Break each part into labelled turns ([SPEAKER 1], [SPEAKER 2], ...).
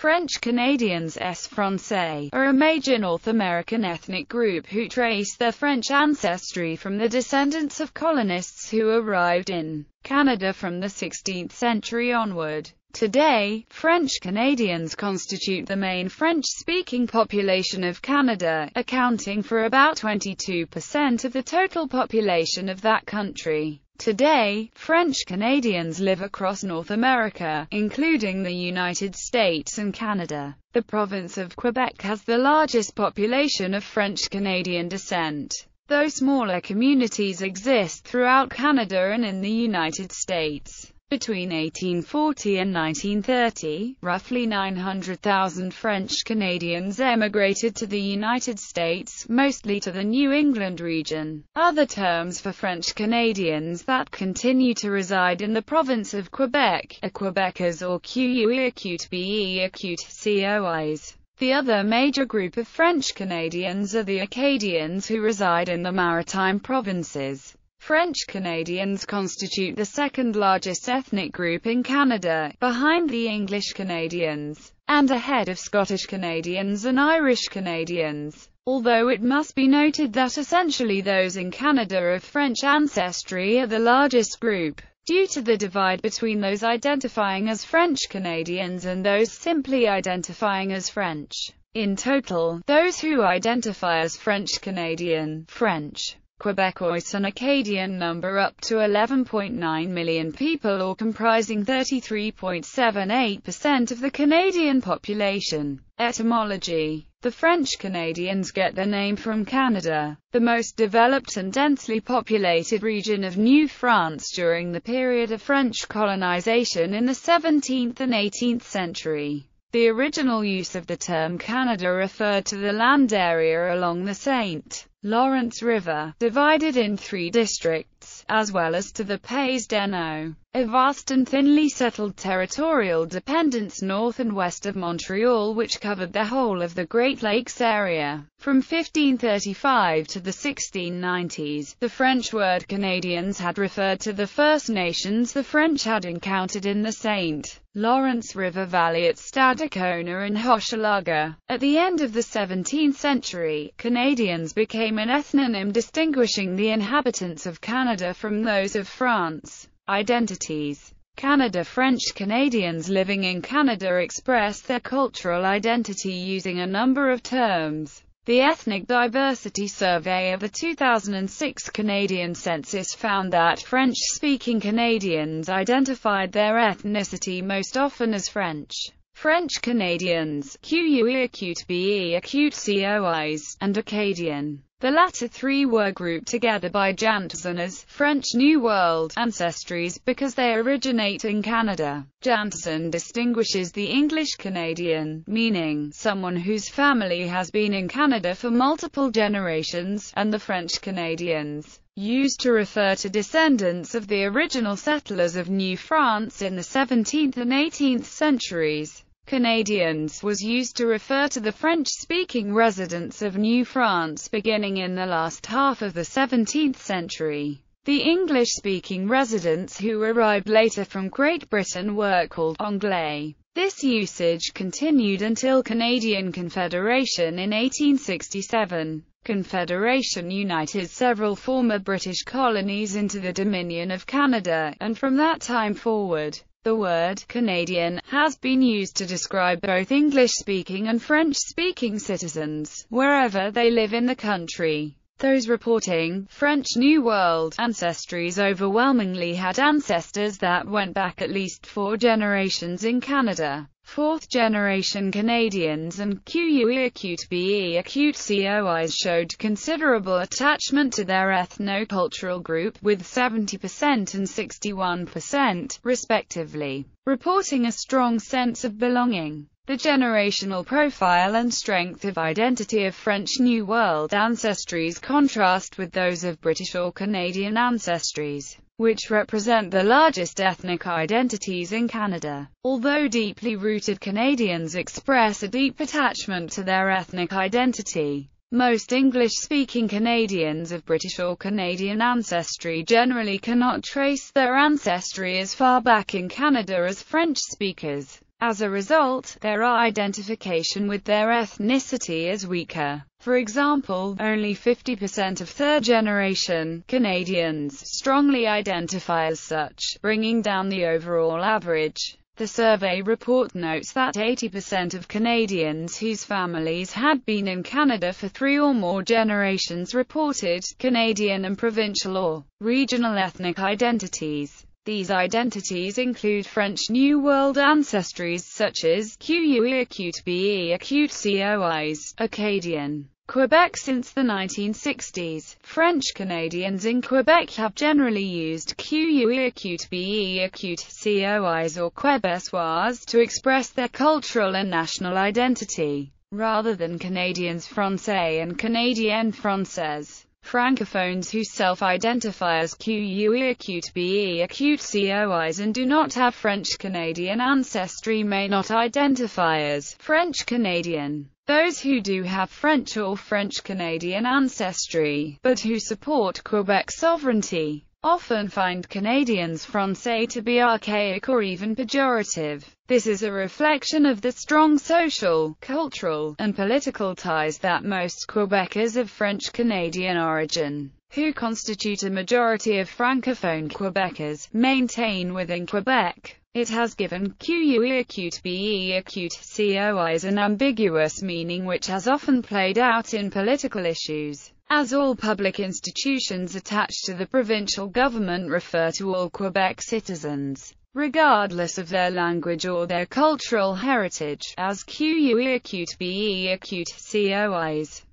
[SPEAKER 1] French Canadians S. Français are a major North American ethnic group who trace their French ancestry from the descendants of colonists who arrived in Canada from the 16th century onward. Today, French Canadians constitute the main French-speaking population of Canada, accounting for about 22% of the total population of that country. Today, French Canadians live across North America, including the United States and Canada. The province of Quebec has the largest population of French Canadian descent, though smaller communities exist throughout Canada and in the United States. Between 1840 and 1930, roughly 900,000 French Canadians emigrated to the United States, mostly to the New England region. Other terms for French Canadians that continue to reside in the province of Quebec are Quebecers or QUE acute BE acute COIs. The other major group of French Canadians are the Acadians who reside in the maritime provinces. French Canadians constitute the second largest ethnic group in Canada, behind the English Canadians, and ahead of Scottish Canadians and Irish Canadians. Although it must be noted that essentially those in Canada of French ancestry are the largest group, due to the divide between those identifying as French Canadians and those simply identifying as French. In total, those who identify as French Canadian, French, Quebecois and Acadian number up to 11.9 million people or comprising 33.78% of the Canadian population. Etymology The French Canadians get their name from Canada, the most developed and densely populated region of New France during the period of French colonization in the 17th and 18th century. The original use of the term Canada referred to the land area along the St. Lawrence River, divided in three districts, as well as to the Pays d'en Haut, a vast and thinly settled territorial dependence north and west of Montreal which covered the whole of the Great Lakes area. From 1535 to the 1690s, the French word Canadians had referred to the First Nations the French had encountered in the St. Lawrence River Valley at Stadacona and Hochelaga. At the end of the 17th century, Canadians became an ethnonym distinguishing the inhabitants of Canada from those of France. Identities Canada French Canadians living in Canada express their cultural identity using a number of terms. The Ethnic Diversity Survey of the 2006 Canadian Census found that French-speaking Canadians identified their ethnicity most often as French. French Canadians, QUE acute BE acute COIs, and Acadian. The latter three were grouped together by Jantzen as French New World ancestries because they originate in Canada. Jantzen distinguishes the English Canadian, meaning someone whose family has been in Canada for multiple generations, and the French Canadians, used to refer to descendants of the original settlers of New France in the 17th and 18th centuries. Canadians was used to refer to the French-speaking residents of New France beginning in the last half of the 17th century. The English-speaking residents who arrived later from Great Britain were called Anglais. This usage continued until Canadian Confederation in 1867. Confederation united several former British colonies into the Dominion of Canada, and from that time forward, the word Canadian has been used to describe both English-speaking and French-speaking citizens, wherever they live in the country. Those reporting French New World ancestries overwhelmingly had ancestors that went back at least four generations in Canada. Fourth-generation Canadians and QUE acute COIs showed considerable attachment to their ethno-cultural group, with 70% and 61%, respectively, reporting a strong sense of belonging. The generational profile and strength of identity of French New World ancestries contrast with those of British or Canadian ancestries which represent the largest ethnic identities in Canada. Although deeply rooted Canadians express a deep attachment to their ethnic identity, most English-speaking Canadians of British or Canadian ancestry generally cannot trace their ancestry as far back in Canada as French speakers. As a result, their identification with their ethnicity is weaker. For example, only 50% of third-generation Canadians strongly identify as such, bringing down the overall average. The survey report notes that 80% of Canadians whose families had been in Canada for three or more generations reported Canadian and provincial or regional ethnic identities. These identities include French New World ancestries such as QUE acute BE acute COIs, Acadian, Quebec Since the 1960s, French Canadians in Quebec have generally used QUE acute BE acute COIs or Québécois to express their cultural and national identity, rather than Canadiens Français and Canadienne Française. Francophones who self-identify as QUE acute BE acute COIs and do not have French-Canadian ancestry may not identify as French-Canadian. Those who do have French or French-Canadian ancestry, but who support Quebec sovereignty, often find Canadians Francais to be archaic or even pejorative. This is a reflection of the strong social, cultural, and political ties that most Quebecers of French-Canadian origin, who constitute a majority of Francophone Quebecers, maintain within Quebec. It has given QUE acute BE acute COIs an ambiguous meaning which has often played out in political issues, as all public institutions attached to the provincial government refer to all Quebec citizens, regardless of their language or their cultural heritage, as QUE.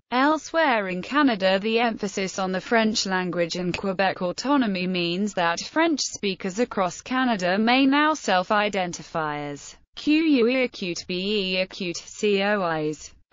[SPEAKER 1] Elsewhere in Canada the emphasis on the French language and Quebec autonomy means that French speakers across Canada may now self-identify as QUE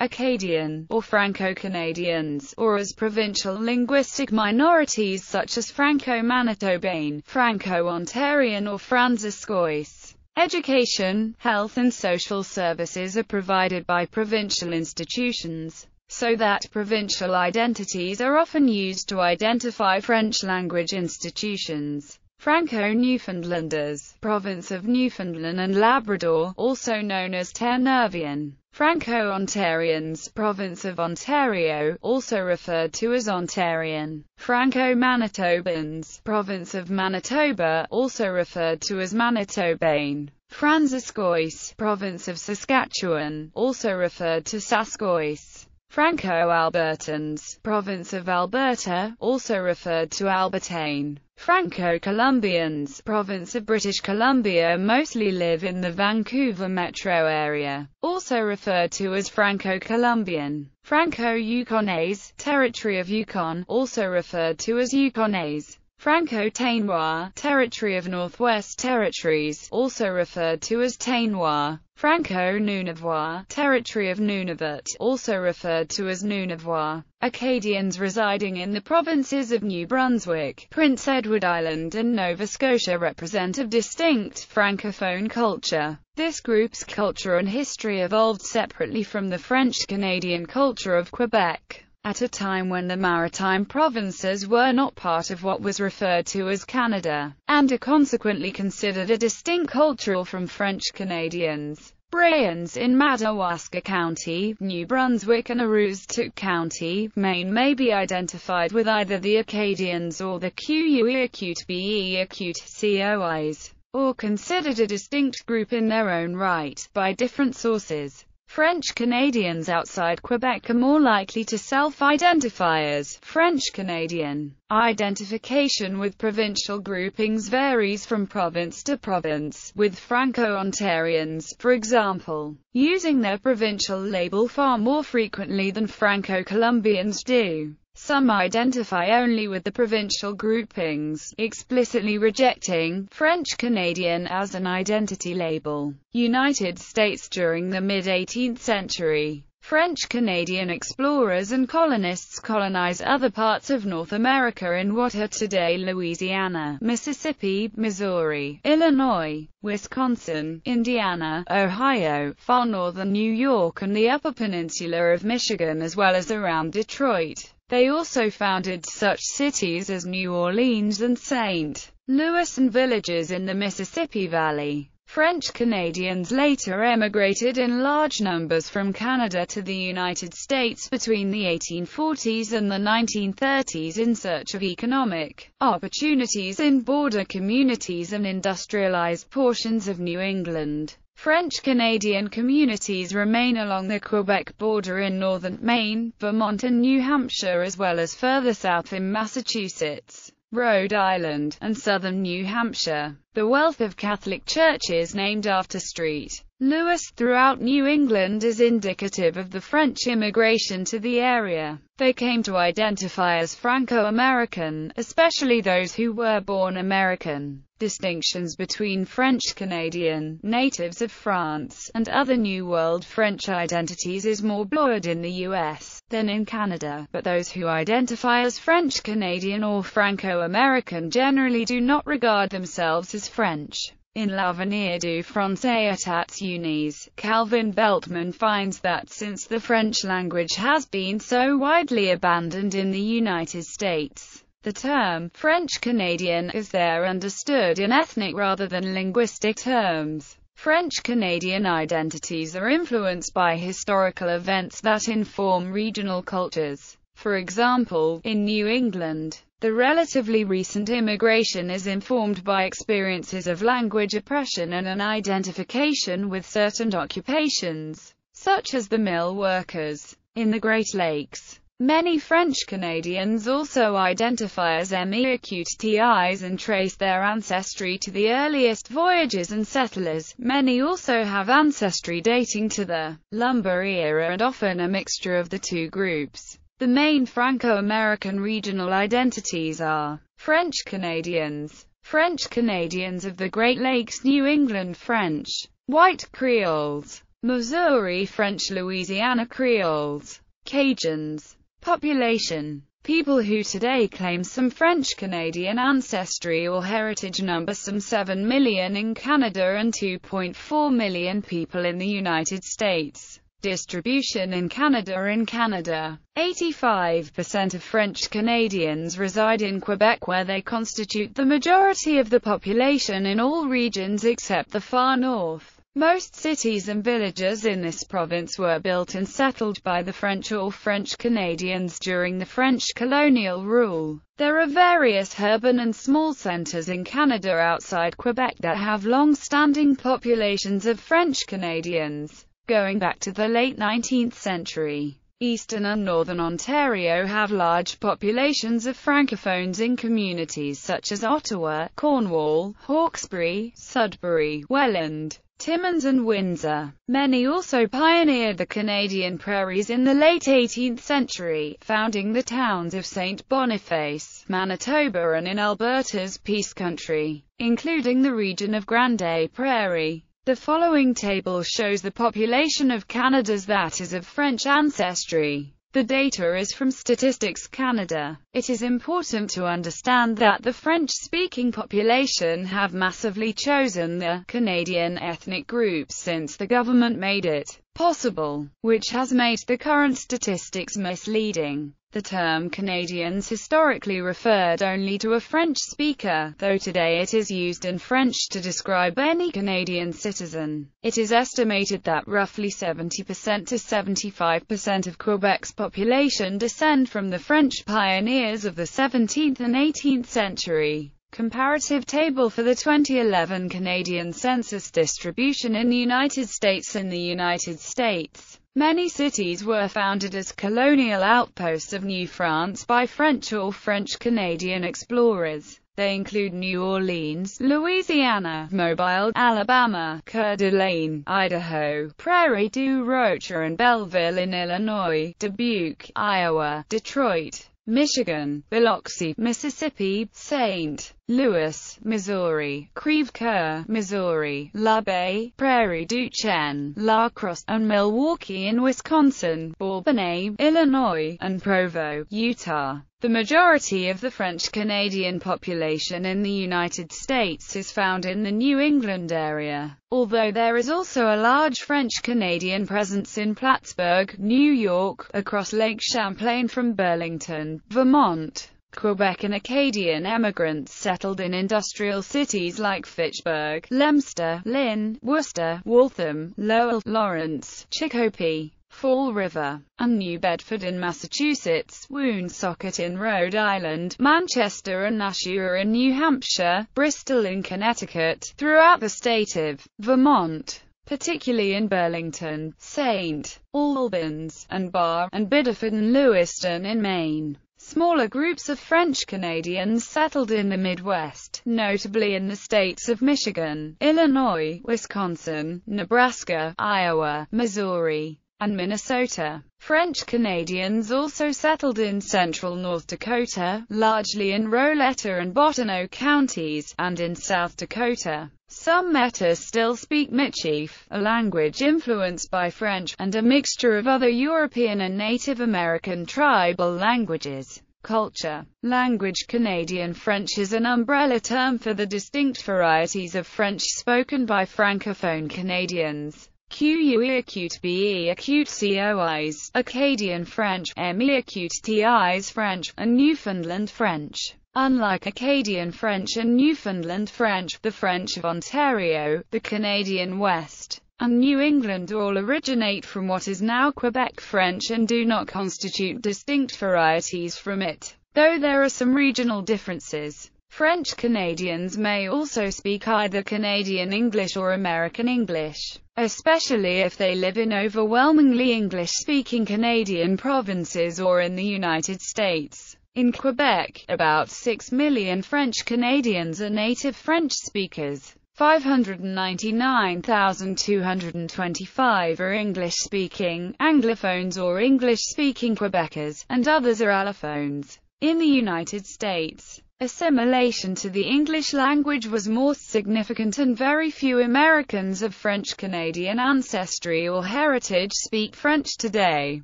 [SPEAKER 1] Acadian, or Franco-Canadians, or as provincial linguistic minorities such as Franco-Manitobain, Franco-Ontarian or Fransaskois. Education, health and social services are provided by provincial institutions so that provincial identities are often used to identify French-language institutions. Franco-Newfoundlanders, Province of Newfoundland and Labrador, also known as Terre-Neuvian. Franco-Ontarians, Province of Ontario, also referred to as Ontarian. Franco-Manitobans, Province of Manitoba, also referred to as Manitobain. Fransaskois, Province of Saskatchewan, also referred to Saskois. Franco-Albertans, Province of Alberta, also referred to Albertane. Franco-Columbians, Province of British Columbia mostly live in the Vancouver metro area, also referred to as Franco-Columbian. Franco-Yukonese, Territory of Yukon, also referred to as Yukonese. Franco-Ténois, Territory of Northwest Territories, also referred to as Ténois. Franco-Nunavut, Territory of Nunavut, also referred to as Nunavut. Acadians residing in the provinces of New Brunswick, Prince Edward Island and Nova Scotia represent a distinct Francophone culture. This group's culture and history evolved separately from the French-Canadian culture of Quebec at a time when the maritime provinces were not part of what was referred to as Canada, and are consequently considered a distinct cultural from French Canadians. Brayons in Madawaska County, New Brunswick and Aroostook County, Maine may be identified with either the Acadians or the QUE acute BE acute COIs, or considered a distinct group in their own right, by different sources. French Canadians outside Quebec are more likely to self-identify as French Canadian. Identification with provincial groupings varies from province to province, with Franco-Ontarians, for example, using their provincial label far more frequently than Franco-Columbians do. Some identify only with the provincial groupings, explicitly rejecting French-Canadian as an identity label. United States During the mid-18th century, French-Canadian explorers and colonists colonized other parts of North America in what are today Louisiana, Mississippi, Missouri, Illinois, Wisconsin, Indiana, Ohio, far northern New York and the Upper Peninsula of Michigan as well as around Detroit. They also founded such cities as New Orleans and St. Louis and villages in the Mississippi Valley. French Canadians later emigrated in large numbers from Canada to the United States between the 1840s and the 1930s in search of economic opportunities in border communities and industrialized portions of New England. French-Canadian communities remain along the Quebec border in northern Maine, Vermont and New Hampshire as well as further south in Massachusetts. Rhode Island, and southern New Hampshire. The wealth of Catholic churches named after St. Louis throughout New England is indicative of the French immigration to the area. They came to identify as Franco-American, especially those who were born American. Distinctions between French-Canadian, natives of France, and other New World French identities is more blurred in the U.S than in Canada, but those who identify as French-Canadian or Franco-American generally do not regard themselves as French. In L'Avenir du Français états unis, Calvin Veltman finds that since the French language has been so widely abandoned in the United States, the term French-Canadian is there understood in ethnic rather than linguistic terms. French-Canadian identities are influenced by historical events that inform regional cultures. For example, in New England, the relatively recent immigration is informed by experiences of language oppression and an identification with certain occupations, such as the mill workers. In the Great Lakes, Many French Canadians also identify as MEAQTIs and trace their ancestry to the earliest voyagers and settlers. Many also have ancestry dating to the lumber era and often a mixture of the two groups. The main Franco-American regional identities are French Canadians, French Canadians of the Great Lakes New England French, White Creoles, Missouri French Louisiana Creoles, Cajuns, Population People who today claim some French-Canadian ancestry or heritage number some 7 million in Canada and 2.4 million people in the United States. Distribution in Canada In Canada, 85% of French Canadians reside in Quebec where they constitute the majority of the population in all regions except the far north. Most cities and villages in this province were built and settled by the French or French Canadians during the French colonial rule. There are various urban and small centres in Canada outside Quebec that have long-standing populations of French Canadians, going back to the late 19th century. Eastern and Northern Ontario have large populations of Francophones in communities such as Ottawa, Cornwall, Hawkesbury, Sudbury, Welland, Timmins and Windsor. Many also pioneered the Canadian prairies in the late 18th century, founding the towns of St. Boniface, Manitoba and in Alberta's Peace Country, including the region of Grande Prairie. The following table shows the population of Canada's that is of French ancestry. The data is from Statistics Canada. It is important to understand that the French-speaking population have massively chosen the Canadian ethnic group since the government made it possible, which has made the current statistics misleading. The term Canadians historically referred only to a French speaker, though today it is used in French to describe any Canadian citizen. It is estimated that roughly 70% to 75% of Quebec's population descend from the French pioneers of the 17th and 18th century. Comparative table for the 2011 Canadian census distribution in the United States In the United States, Many cities were founded as colonial outposts of New France by French or French-Canadian explorers. They include New Orleans, Louisiana, Mobile, Alabama, Coeur d'Alene, Idaho, Prairie du Rocher and Belleville in Illinois, Dubuque, Iowa, Detroit, Michigan, Biloxi, Mississippi, St. Louis, Missouri, Creve Coeur, Missouri, La Bay, Prairie du Chien, La Crosse, and Milwaukee in Wisconsin, Bourbonnais, Illinois, and Provo, Utah. The majority of the French-Canadian population in the United States is found in the New England area, although there is also a large French-Canadian presence in Plattsburgh, New York, across Lake Champlain from Burlington, Vermont, Quebec and Acadian emigrants settled in industrial cities like Fitchburg, Leominster, Lynn, Worcester, Waltham, Lowell, Lawrence, Chicopee, Fall River, and New Bedford in Massachusetts, Woonsocket in Rhode Island, Manchester and Nashua in New Hampshire, Bristol in Connecticut, throughout the state of Vermont particularly in Burlington, St. Albans, and Barre, and Biddeford and Lewiston in Maine. Smaller groups of French Canadians settled in the Midwest, notably in the states of Michigan, Illinois, Wisconsin, Nebraska, Iowa, Missouri, and Minnesota. French Canadians also settled in central North Dakota, largely in Rolette and Bottineau counties, and in South Dakota. Some Metis still speak Michif, a language influenced by French, and a mixture of other European and Native American tribal languages. Culture. Language Canadian French is an umbrella term for the distinct varieties of French spoken by Francophone Canadians. QUE acute BE acute COIs, Acadian French, ME acute TIs French, and Newfoundland French. Unlike Acadian French and Newfoundland French, the French of Ontario, the Canadian West, and New England all originate from what is now Quebec French and do not constitute distinct varieties from it, though there are some regional differences. French Canadians may also speak either Canadian English or American English, especially if they live in overwhelmingly English-speaking Canadian provinces or in the United States. In Quebec, about 6 million French Canadians are native French speakers. 599,225 are English-speaking, Anglophones or English-speaking Quebecers, and others are allophones. In the United States, assimilation to the English language was more significant and very few Americans of French-Canadian ancestry or heritage speak French today.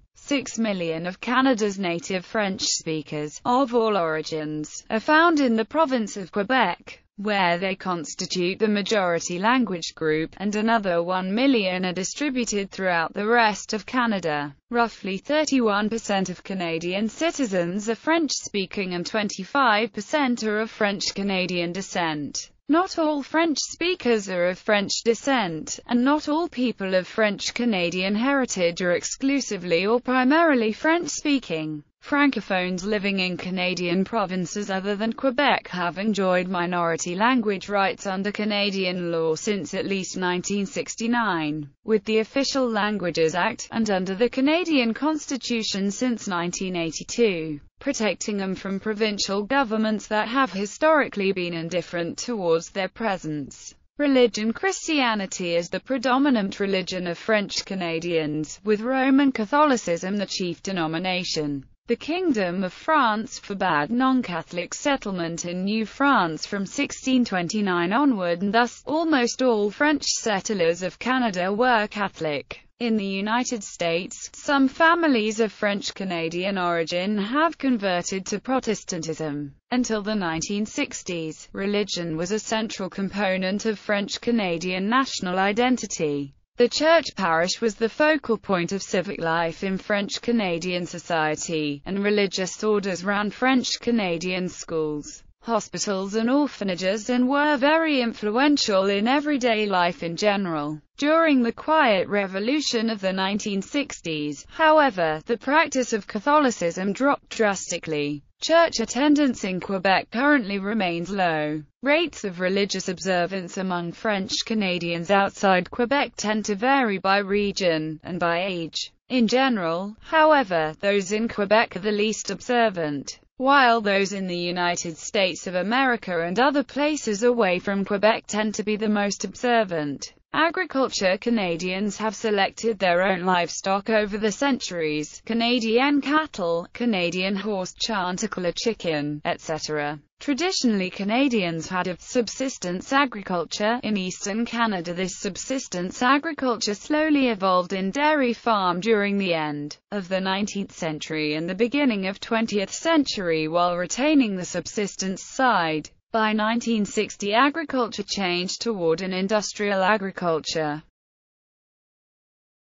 [SPEAKER 1] Six million of Canada's native French speakers, of all origins, are found in the province of Quebec, where they constitute the majority language group, and another 1 million are distributed throughout the rest of Canada. Roughly 31% of Canadian citizens are French-speaking and 25% are of French-Canadian descent. Not all French speakers are of French descent, and not all people of French-Canadian heritage are exclusively or primarily French-speaking. Francophones living in Canadian provinces other than Quebec have enjoyed minority language rights under Canadian law since at least 1969, with the Official Languages Act, and under the Canadian Constitution since 1982, protecting them from provincial governments that have historically been indifferent towards their presence. Religion Christianity is the predominant religion of French Canadians, with Roman Catholicism the chief denomination. The Kingdom of France forbade non-Catholic settlement in New France from 1629 onward and thus, almost all French settlers of Canada were Catholic. In the United States, some families of French-Canadian origin have converted to Protestantism. Until the 1960s, religion was a central component of French-Canadian national identity. The church parish was the focal point of civic life in French-Canadian society, and religious orders ran French-Canadian schools, hospitals and orphanages and were very influential in everyday life in general. During the Quiet Revolution of the 1960s, however, the practice of Catholicism dropped drastically. Church attendance in Quebec currently remains low. Rates of religious observance among French Canadians outside Quebec tend to vary by region, and by age. In general, however, those in Quebec are the least observant, while those in the United States of America and other places away from Quebec tend to be the most observant. Agriculture Canadians have selected their own livestock over the centuries, Canadian cattle, Canadian horse Chantecler chicken, etc. Traditionally Canadians had a subsistence agriculture. In eastern Canada this subsistence agriculture slowly evolved in dairy farm during the end of the 19th century and the beginning of 20th century while retaining the subsistence side. By 1960 agriculture changed toward an industrial agriculture.